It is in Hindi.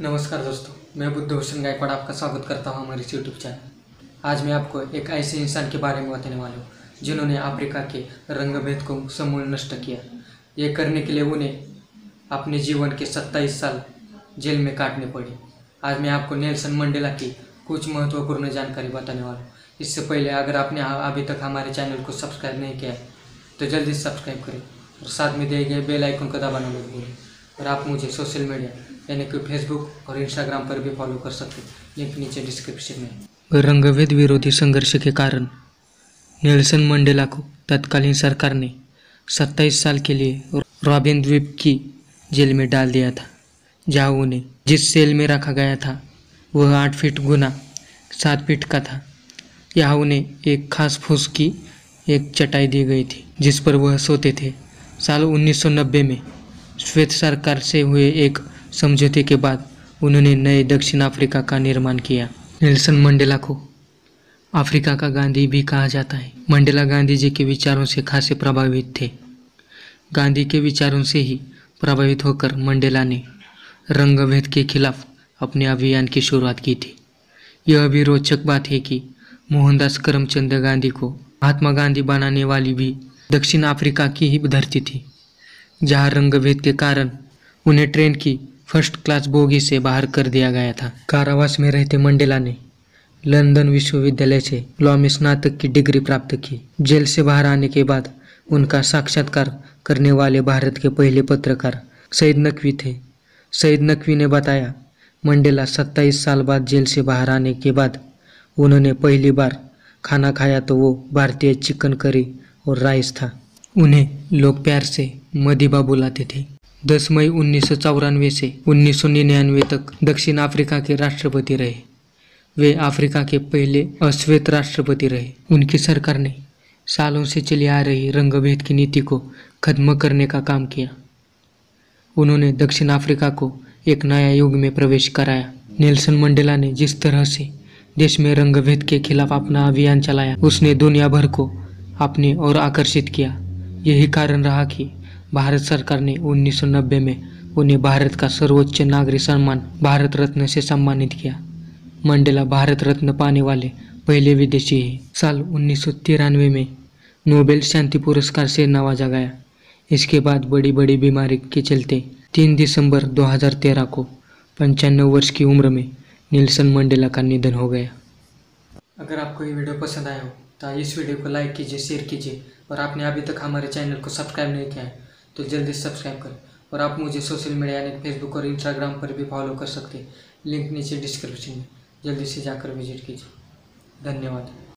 नमस्कार दोस्तों, मैं बुद्ध भूषण गायकवाड़ आपका स्वागत करता हूँ हमारे यूट्यूब चैनल आज मैं आपको एक ऐसे इंसान के बारे में बताने वाला हूँ, जिन्होंने अफ्रीका के रंगभेद को समूल नष्ट किया। ये करने के लिए उन्हें अपने जीवन के 27 साल जेल में काटने पड़े। आज मैं आपको नेल्सन मंडेला की कुछ महत्वपूर्ण जानकारी बताने वाला हूँ। इससे पहले अगर आपने अभी तक हमारे चैनल को सब्सक्राइब नहीं किया तो जल्दी सब्सक्राइब करें और साथ में दिए गए बेल आइकन को दबाना मत भूलें और आप मुझे सोशल मीडिया यानी कि फेसबुक और इंस्टाग्राम पर भी फॉलो कर सकते लिंक नीचे डिस्क्रिप्शन में। रंगभेद विरोधी संघर्ष के कारण नेल्सन मंडेला को तत्कालीन सरकार ने 27 साल के लिए रॉबिन द्वीप की जेल में डाल दिया था, जहाँ उन्हें जिस सेल में रखा गया था, वह आठ फीट गुना, सात फीट का था। यहाँ उन्हें एक खास फूस की एक चटाई दी गई थी, जिस पर वह सोते थे। साल 1990 में श्वेत सरकार से हुए एक समझौते के बाद उन्होंने नए दक्षिण अफ्रीका का निर्माण किया। नेल्सन मंडेला को अफ्रीका का गांधी भी कहा जाता है। मंडेला गांधी जी के विचारों से खासे प्रभावित थे। गांधी के विचारों से ही प्रभावित होकर मंडेला ने रंगभेद के खिलाफ अपने अभियान की शुरुआत की थी। यह भी रोचक बात है कि मोहनदास करमचंद गांधी को महात्मा गांधी बनाने वाली भी दक्षिण अफ्रीका की ही धरती थी, जहाँ रंगभेद के कारण उन्हें ट्रेन की फ़र्स्ट क्लास बोगी से बाहर कर दिया गया था। कारावास में रहते मंडेला ने लंदन विश्वविद्यालय से लॉ में स्नातक की डिग्री प्राप्त की। जेल से बाहर आने के बाद उनका साक्षात्कार करने वाले भारत के पहले पत्रकार सईद नकवी थे। सईद नकवी ने बताया, मंडेला 27 साल बाद जेल से बाहर आने के बाद उन्होंने पहली बार खाना खाया तो वो भारतीय चिकन करी और राइस था। उन्हें लोग प्यार से मदीबा बुलाते थे। 10 मई उन्नीस सौ चौरानवे से उन्नीस सौ निन्यानवे तक दक्षिण अफ्रीका के राष्ट्रपति रहे। वे अफ्रीका के पहले अश्वेत राष्ट्रपति रहे। उनकी सरकार ने सालों से चली आ रही रंगभेद की नीति को खत्म करने का काम किया। उन्होंने दक्षिण अफ्रीका को एक नया युग में प्रवेश कराया। नेल्सन मंडेला ने जिस तरह से देश में रंगभेद के खिलाफ अपना अभियान चलाया, उसने दुनिया भर को अपने और आकर्षित किया। यही कारण रहा कि भारत सरकार ने 1990 में उन्हें भारत का सर्वोच्च नागरिक सम्मान भारत रत्न से सम्मानित किया। मंडेला भारत रत्न पाने वाले पहले विदेशी हैं। साल उन्नीस सौ तिरानवे में नोबेल शांति पुरस्कार से नवाजा गया। इसके बाद बड़ी बड़ी बीमारी के चलते 3 दिसंबर 2013 को पंचानवे वर्ष की उम्र में नीलसन मंडेला का निधन हो गया। अगर आपको ये वीडियो पसंद आया हो तो इस वीडियो को लाइक कीजिए, शेयर कीजिए और आपने अभी तक हमारे चैनल को सब्सक्राइब नहीं किया है तो जल्दी सब्सक्राइब करें। और आप मुझे सोशल मीडिया यानी फेसबुक और इंस्टाग्राम पर भी फॉलो कर सकते हैं। लिंक नीचे डिस्क्रिप्शन में। जल्दी से जाकर विज़िट कीजिए। धन्यवाद।